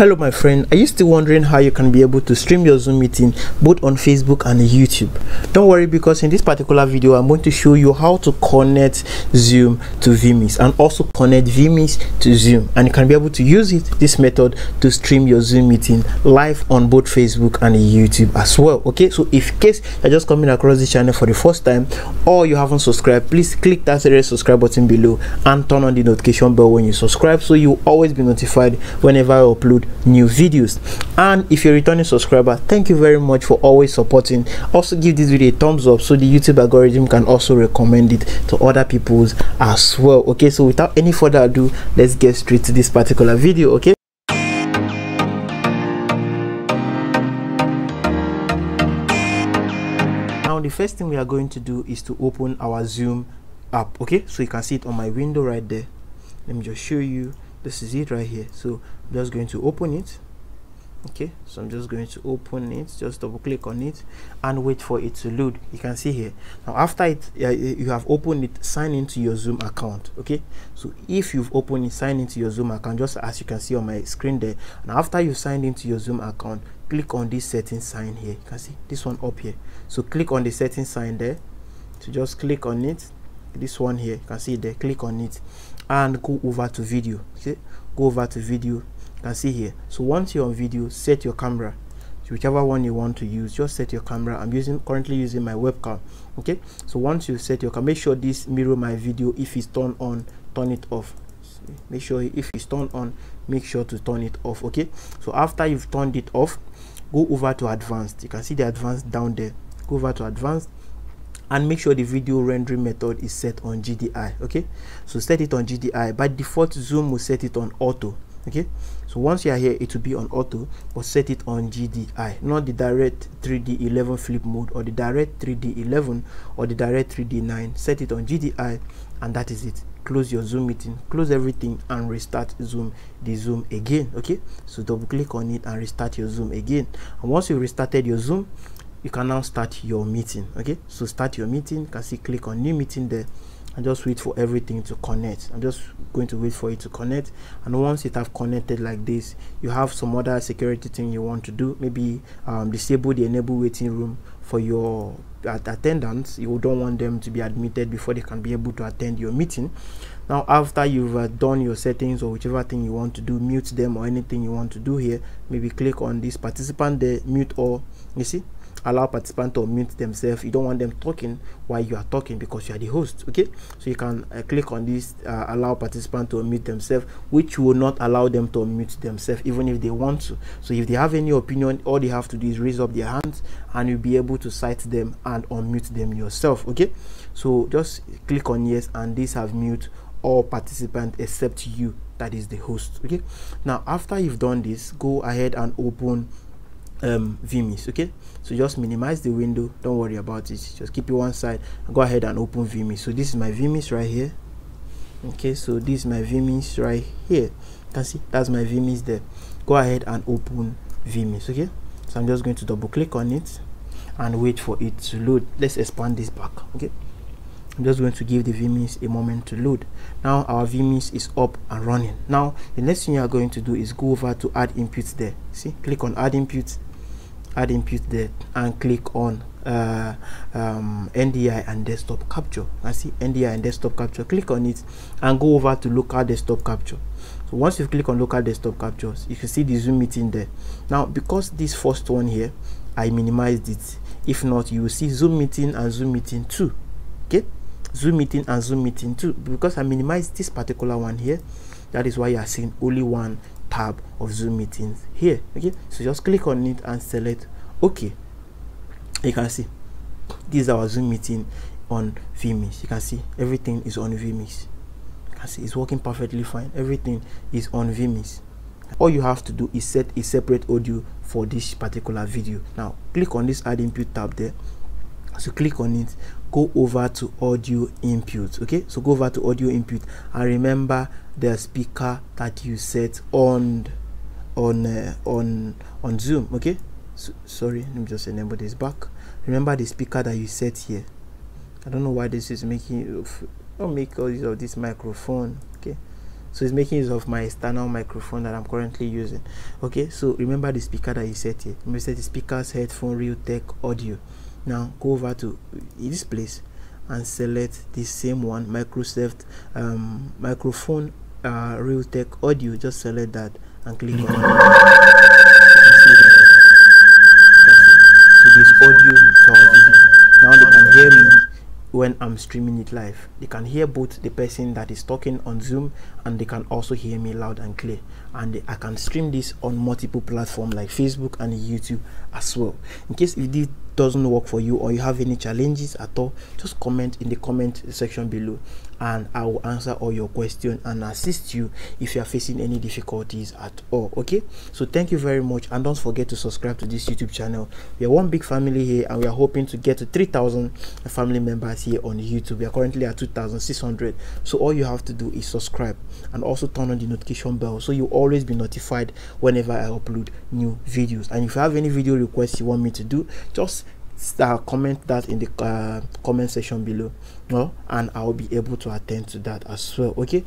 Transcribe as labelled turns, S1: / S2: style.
S1: Hello my friend, are you still wondering how you can be able to stream your Zoom meeting both on Facebook and YouTube? Don't worry because in this particular video I'm going to show you how to connect Zoom to vMix and also connect vMix to Zoom and you can be able to use it this method to stream your Zoom meeting live on both Facebook and YouTube as well. Okay, so if case you're just coming across this channel for the first time or you haven't subscribed, please click that red subscribe button below and turn on the notification bell when you subscribe so you always be notified whenever I upload new videos. And if you're a returning subscriber thank you very much for always supporting. Also give this video a thumbs up so the youtube algorithm can also recommend it to other people's as well. Okay so without any further ado let's get straight to this particular video okay? Now the first thing we are going to do is to open our zoom app okay? So you can see it on my window right there. Let me just show you this is it right here. So i'm just going to open it. Okay so i'm just going to open it just double click on it and wait for it to load. You can see here. Now after it uh, you have opened it sign into your zoom account. Okay so if you've opened it sign into your zoom account just as you can see on my screen there and after you signed into your zoom account click on this setting sign here. You can see this one up here. So click on the setting sign there. So just click on it this one here you can see there click on it and go over to video okay? Go over to video you can see here. So once you're on video set your camera. Whichever one you want to use just set your camera. I'm using currently using my webcam okay? So once you set your camera make sure this mirror my video. If it's turned on turn it off. Make sure if it's turned on make sure to turn it off okay? So after you've turned it off go over to advanced. You can see the advanced down there. Go over to advanced and make sure the video rendering method is set on GDI okay? So set it on GDI by default zoom will set it on auto okay? So once you are here it will be on auto but set it on GDI not the direct 3d 11 flip mode or the direct 3d 11 or the direct 3d 9 set it on GDI and that is it. Close your zoom meeting. Close everything and restart zoom the zoom again okay? So double click on it and restart your zoom again. And once you restarted your zoom you can now start your meeting okay? So start your meeting you can see click on new meeting there and just wait for everything to connect. I'm just going to wait for it to connect and once it have connected like this you have some other security thing you want to do. Maybe um, disable the enable waiting room for your attendance. you don't want them to be admitted before they can be able to attend your meeting. Now after you've uh, done your settings or whichever thing you want to do mute them or anything you want to do here maybe click on this participant there mute all you see allow participants to mute themselves. You don't want them talking while you are talking because you are the host okay? So you can uh, click on this uh, allow participants to mute themselves which will not allow them to mute themselves even if they want to. So if they have any opinion all they have to do is raise up their hands and you'll be able to cite them and unmute them yourself okay? So just click on yes and this have mute all participants except you that is the host okay? Now after you've done this go ahead and open um okay? So just minimize the window. Don't worry about it. Just keep it one side. Go ahead and open vmix so this is my vmix right here. Okay so this is my vmix right here. You can see? That's my vmix there. Go ahead and open vmix okay? So i'm just going to double click on it and wait for it to load. Let's expand this back okay? I'm just going to give the vMix a moment to load. Now our vMix is up and running. Now the next thing you are going to do is go over to add inputs there. See, click on add inputs add input there and click on uh, um, NDI and desktop capture. I see NDI and desktop capture. Click on it and go over to local desktop capture. So once you click on local desktop captures you can see the zoom meeting there. Now because this first one here I minimized it. If not you will see zoom meeting and zoom meeting 2 okay? Zoom meeting and zoom meeting 2 because I minimized this particular one here that is why you are seeing only one tab of zoom meetings here okay? So just click on it and select okay. You can see this is our zoom meeting on vmix you can see everything is on vmix you can see it's working perfectly fine. Everything is on vmix all you have to do is set a separate audio for this particular video. Now click on this add input tab there so click on it. Go over to audio input okay? So go over to audio input and remember the speaker that you set on on uh, on on zoom okay? So, sorry let me just enable this back. Remember the speaker that you set here. I don't know why this is making don't make use of this microphone okay? So it's making use of my external microphone that i'm currently using okay? So remember the speaker that you set here. Remember set the speakers headphone realtek audio now go over to this place and select the same one microsoft um, microphone uh, realtek audio just select that and click on it so this audio to video now they can hear me when I'm streaming it live. They can hear both the person that is talking on Zoom and they can also hear me loud and clear. And I can stream this on multiple platforms like Facebook and YouTube as well. In case if this doesn't work for you or you have any challenges at all, just comment in the comment section below and I will answer all your questions and assist you if you are facing any difficulties at all. Okay, so thank you very much and don't forget to subscribe to this YouTube channel. We are one big family here and we are hoping to get to 3,000 family members here on YouTube. We are currently at 2,600. So all you have to do is subscribe and also turn on the notification bell so you always be notified whenever I upload new videos. And if you have any video requests you want me to do, just uh, comment that in the uh, comment section below no? and i'll be able to attend to that as well okay